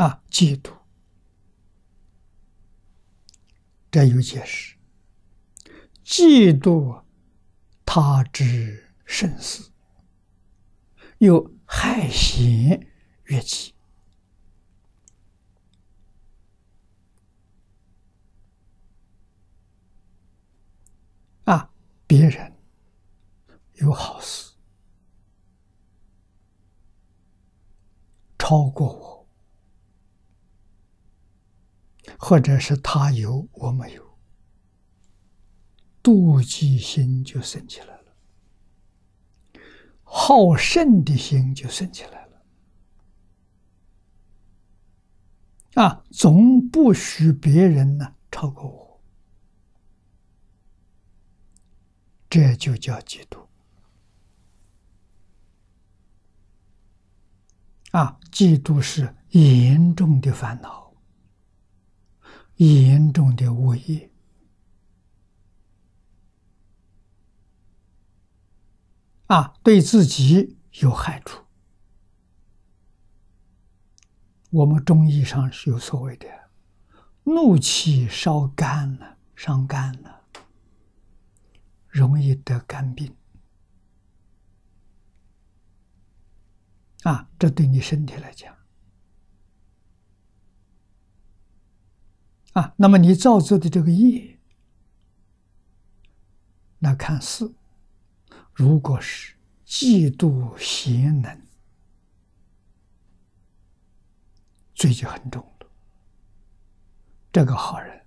啊，嫉妒，这有解释。嫉妒他之生死，又害贤越己。啊，别人有好事超过我，或者是他有我没有。妒忌心就生起来了，好胜的心就生起来了，啊，总不许别人呢超过我，这就叫嫉妒。啊，嫉妒是严重的烦恼，严重的恶业。啊，对自己有害处。我们中医上是有所谓的怒气烧肝了，伤肝了，容易得肝病。啊，这对你身体来讲，啊，那么你造作的这个业，那看似。如果是嫉妒贤能，罪就很重了。这个好人，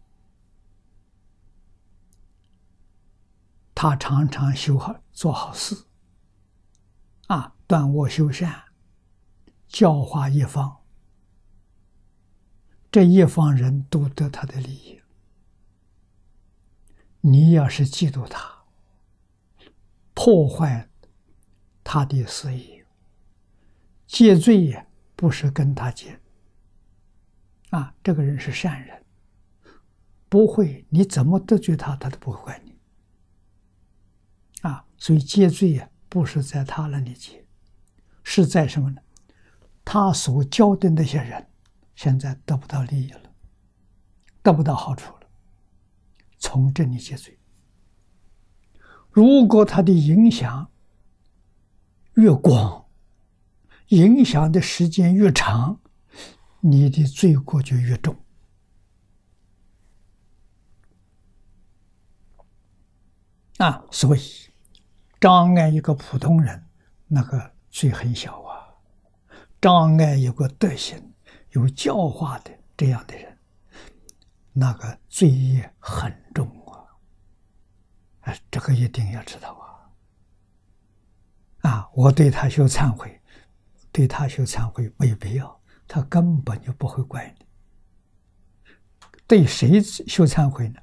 他常常修好做好事，啊，断恶修善，教化一方，这一方人都得他的利益。你要是嫉妒他，破坏他的事业，戒罪也不是跟他结啊。这个人是善人，不会，你怎么得罪他，他都不会怪你啊。所以戒罪也不是在他那里结，是在什么呢？他所交的那些人，现在得不到利益了，得不到好处了，从这里结罪。如果他的影响越广，影响的时间越长，你的罪过就越重。啊，所以障碍一个普通人，那个罪很小啊；障碍一个德行、有教化的这样的人，那个罪业很重。哎，这个一定要知道啊！啊，我对他修忏悔，对他修忏悔没必要，他根本就不会怪你。对谁修忏悔呢？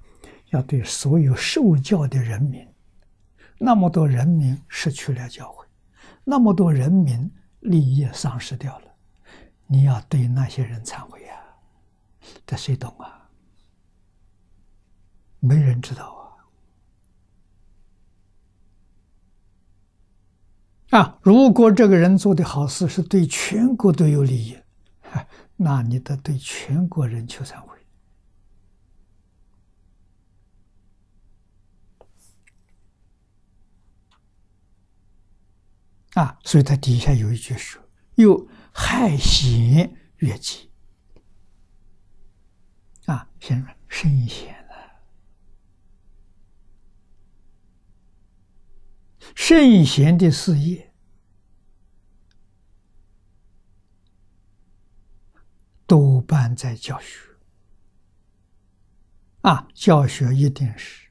要对所有受教的人民，那么多人民失去了教诲，那么多人民利益丧失掉了，你要对那些人忏悔呀！这谁懂啊？没人知道啊！啊，如果这个人做的好事是对全国都有利益，那你得对全国人求忏悔。啊，所以他底下有一句说：“又害贤越己。”啊，先说圣贤了，圣贤的事业。多半在教学啊，教学一定是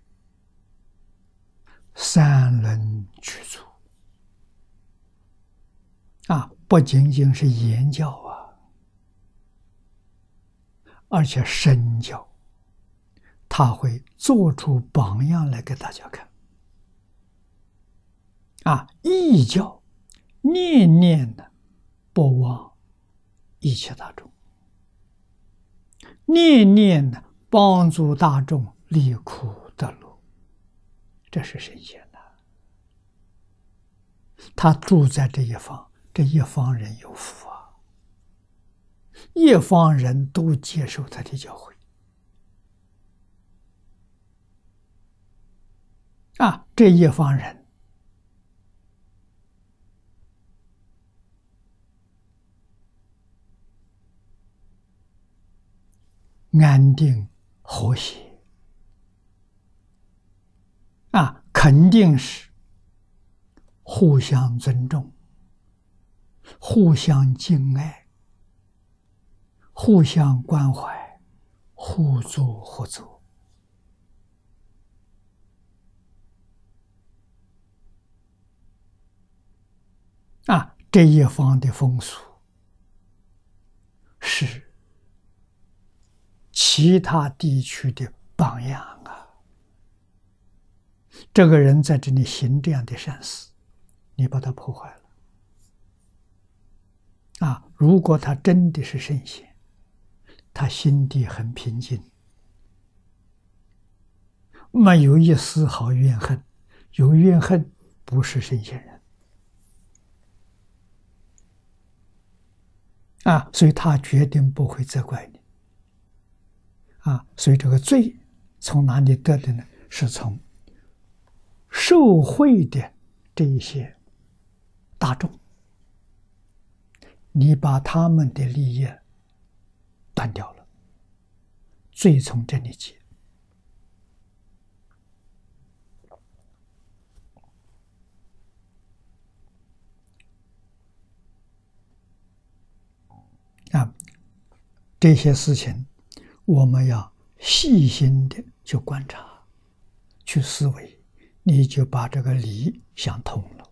三轮具足啊，不仅仅是言教啊，而且身教，他会做出榜样来给大家看啊，意教念念的不忘一切大众。念念的帮助大众离苦得乐，这是神仙的。他住在这一方，这一方人有福啊！一方人都接受他的教诲。啊，这一方人安定和谐，啊，肯定是互相尊重、互相敬爱、互相关怀、互助合作。啊，这一方的风俗是其他地区的榜样啊！这个人在这里行这样的善事，你把他破坏了啊！如果他真的是圣贤，他心地很平静，没有一丝毫怨恨，有怨恨不是圣贤人。啊，所以他决定不会责怪你。啊，所以这个罪从哪里得的呢？是从受贿的这一些大众，你把他们的利益断掉了，罪从这里起。啊，这些事情我们要细心的去观察、去思维，你就把这个理想通了。